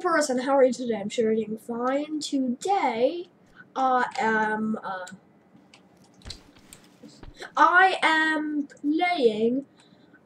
person, how are you today? I'm sure you're doing fine. Today, I am, uh, I am playing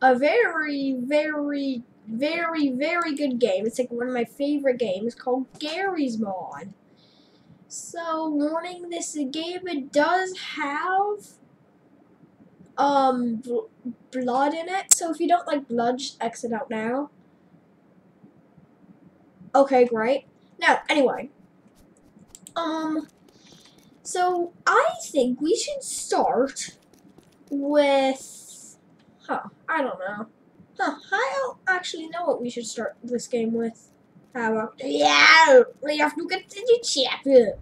a very, very, very, very good game. It's like one of my favorite games called Garry's Mod. So, warning, this game, it does have, um, bl blood in it. So if you don't like blood, just exit out now. Okay, great. Now, anyway. Um, so I think we should start with, huh, I don't know. Huh, I don't actually know what we should start this game with. How about, yeah, we have to get to the chapter.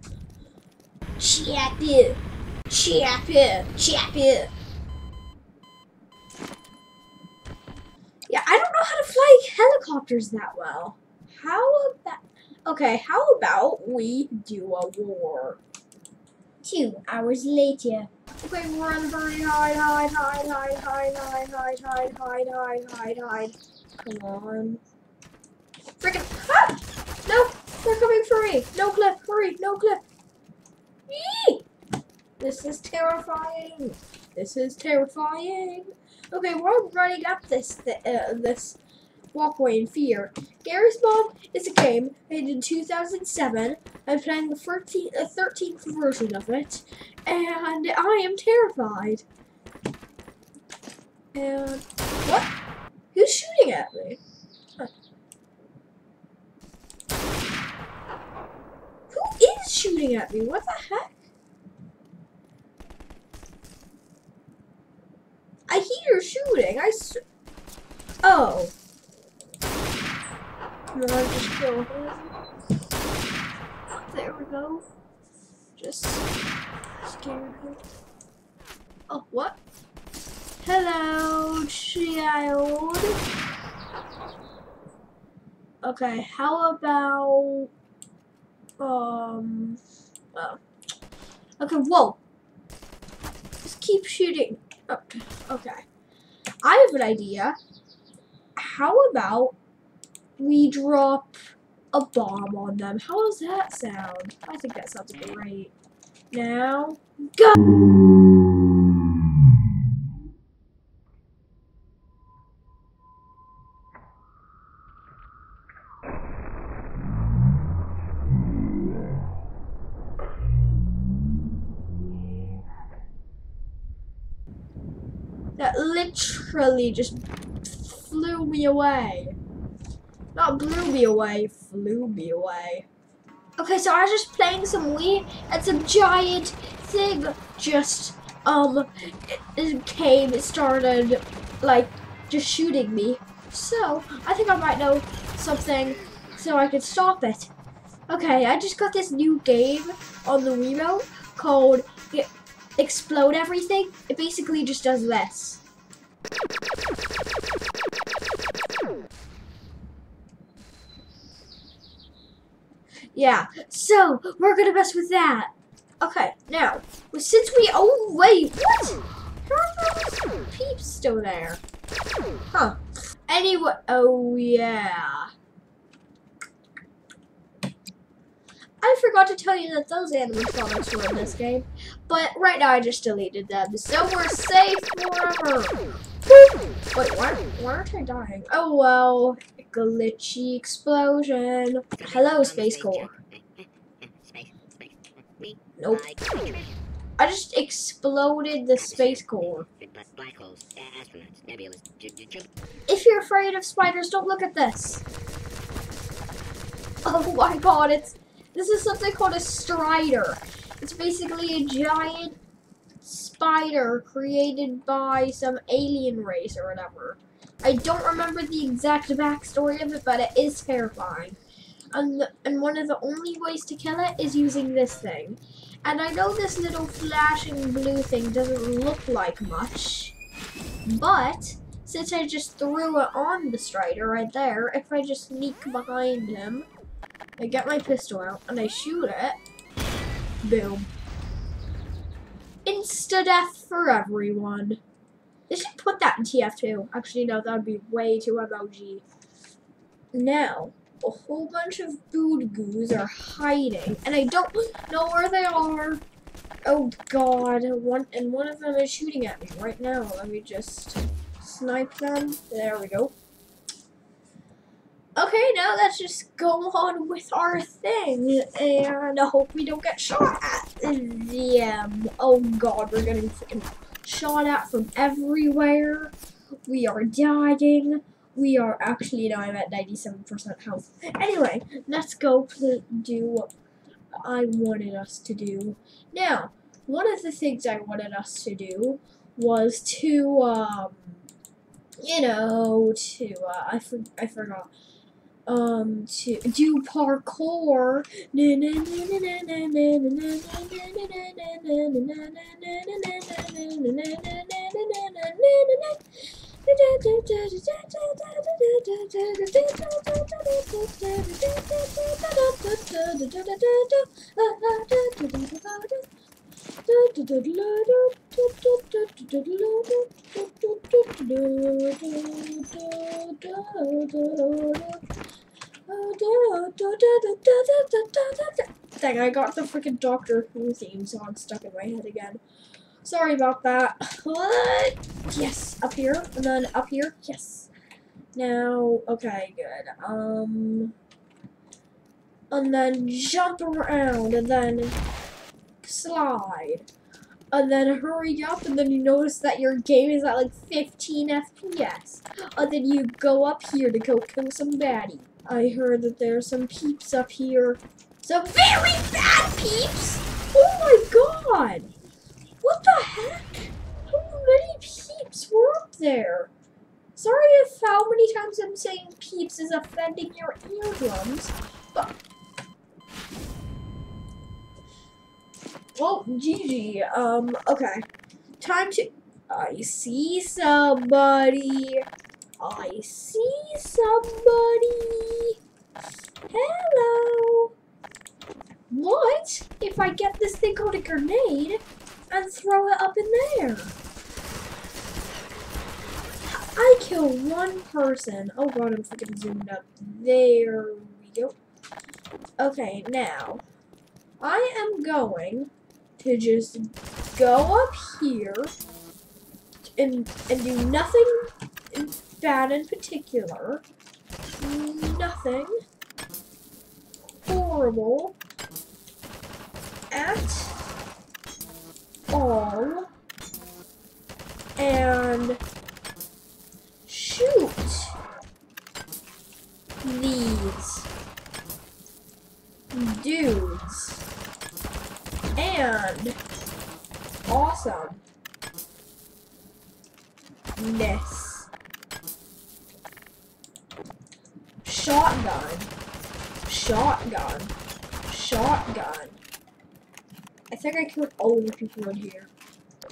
Chapter. Chapter. Chapter. Yeah, I don't know how to fly helicopters that well. How about, okay, how about we do a war? Two hours later. Okay, run, hurry, hide, hide, hide, hide, hide, hide, hide, hide, hide, hide, hide, hide. Come on. Freaking, ah! No, they're coming for me. No clip, hurry, no clip. Yee! This is terrifying. This is terrifying. Okay, we're running up this th uh, this walkway in fear. Garry's Mod is a game made in 2007. I'm playing the 13th, uh, 13th version of it, and I am terrified. And what? Who's shooting at me? Who is shooting at me? What the heck? I hear shooting. I. Oh. No, I just kill him. There we go. Just scared him. Oh, what? Hello, child. Okay, how about um oh. Okay, whoa. Just keep shooting. Okay. okay. I have an idea. How about we drop a bomb on them? How does that sound? I think that sounds great. Now, go! That literally just flew me away. Not blew me away, flew me away. Okay, so I was just playing some Wii, and some giant thing just, um, came, it started, like, just shooting me. So, I think I might know something so I can stop it. Okay, I just got this new game on the Wiimote called Explode Everything. It basically just does this. Yeah, so we're gonna mess with that. Okay, now, since we, oh wait, what? How are peeps still there? Huh. Anyway, oh yeah. I forgot to tell you that those animatronics were in this game, but right now I just deleted them, so we're safe forever. Wait, why, why aren't I dying? Oh well, glitchy explosion. Hello, Space Core. Nope. I just exploded the Space Core. If you're afraid of spiders, don't look at this. Oh my god, it's this is something called a strider. It's basically a giant spider created by some alien race or whatever. I don't remember the exact backstory of it, but it is terrifying. And, the, and one of the only ways to kill it is using this thing. And I know this little flashing blue thing doesn't look like much, but since I just threw it on the Strider right there, if I just sneak behind him, I get my pistol out and I shoot it, boom. Insta-death for everyone. They should put that in TF2. Actually, no, that would be way too emoji. Now, a whole bunch of goos are hiding, and I don't know where they are. Oh god, one and one of them is shooting at me right now. Let me just snipe them. There we go. Okay, now let's just go on with our thing and I hope we don't get shot at. Yeah. Oh god, we're getting freaking shot at from everywhere. We are dying. We are actually now I'm at 97% health. Anyway, let's go do what I wanted us to do. Now, one of the things I wanted us to do was to, um, you know, to, uh, I, for I forgot um to do parkour Dang, I got the freaking Doctor Who theme song stuck in my head again. Sorry about that. Yes, up here, and then up here. Yes. Now, okay, good. Um, and then jump around, and then slide, and then hurry up, and then you notice that your game is at like 15 FPS, and then you go up here to go kill some baddie. I heard that there are some peeps up here. Some very bad peeps! Oh my god! What the heck? How many peeps were up there? Sorry if how many times I'm saying peeps is offending your eardrums, but... Well, GG. Um, okay. Time to... I see somebody. I see somebody. Hello. What if I get this thing called a grenade and throw it up in there? I kill one person. Oh god, I'm freaking zoomed up. There we go. Okay, now, I am going to just go up here and, and do nothing bad in particular. Nothing horrible at all. And shoot these dudes. And awesome. Ness. Shotgun. Shotgun. Shotgun. I think I killed all the people in here.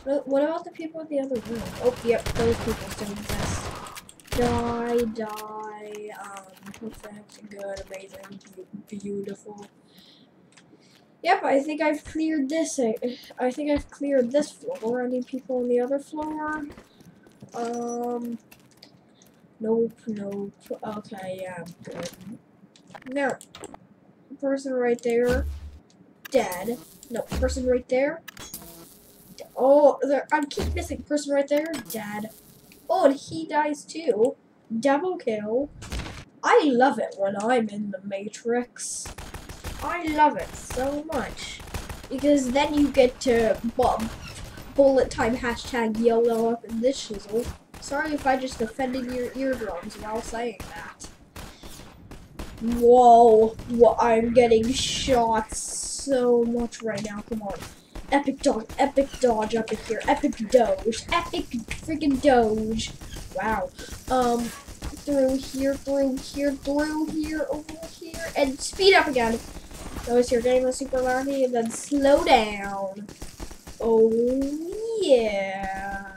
What about the people in the other room? Oh, yep, those people still exist. Die, die, um, perfect, good, amazing, beautiful. Yep, I think I've cleared this. I think I've cleared this floor. Any people on the other floor? Um, Nope, nope. Okay, yeah, good. Now, person right there, dead. No, person right there. Oh, there, I keep missing. Person right there, dead. Oh, and he dies too. Double kill. I love it when I'm in the Matrix. I love it so much. Because then you get to, well, bullet time hashtag YOLO up in this shizzle. Sorry if I just offended your eardrums while saying that. Whoa, I'm getting shot so much right now. Come on. Epic dodge, epic dodge up in here. Epic doge, epic freaking doge. Wow. Um, through here, through here, through here, over here, and speed up again. Notice you're getting the super lucky, and then slow down. Oh, yeah.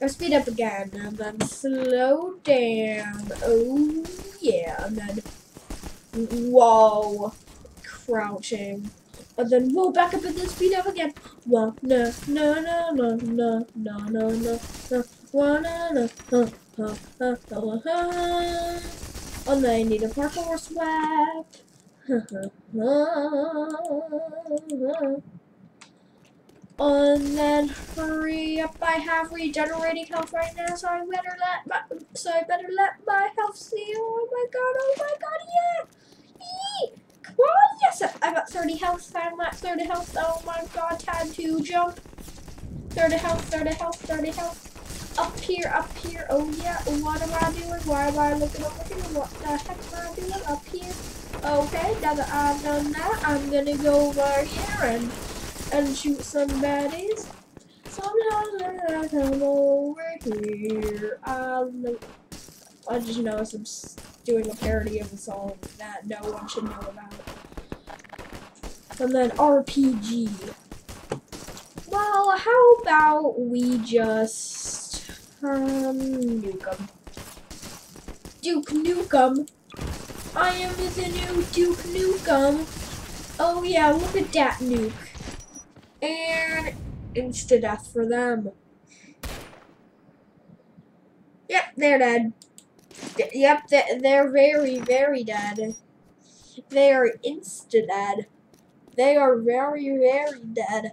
Go speed up again, and then slow down. Oh, yeah, and then, whoa, crouching. And then, whoa, back up and then speed up again. Whoa, no, no, no, no, no, no, no, no, no, whoa, no, no, huh, huh, huh. And I need a parkour swap. and then hurry up! I have regenerating health right now, so I better let my so I better let my health see. Oh my god! Oh my god! Yeah! Yee! Come on! Yes, I got 30 health. I'm at 30 health. Oh my god! Time to jump. 30 health. 30 health. 30 health. Up here, up here. Oh yeah. What am I doing? Why am I looking over here? What the heck am I doing? Up here. Okay, now that I've done that, I'm gonna go over here and and shoot some baddies. Sometimes when I come over here, I I just noticed I'm doing a parody of a song that no one should know about. And then RPG. Well, how about we just um nuke 'em? Duke Nukem. I am the new Duke Nukem. Oh yeah, look at that nuke. And insta-death for them. Yep, they're dead. Yep, they're very, very dead. They are insta-dead. They are very, very dead.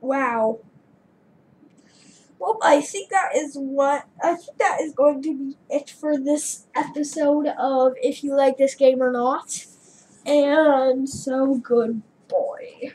Wow. Well, I think that is what I think that is going to be it for this episode of if you like this game or not. And so good boy.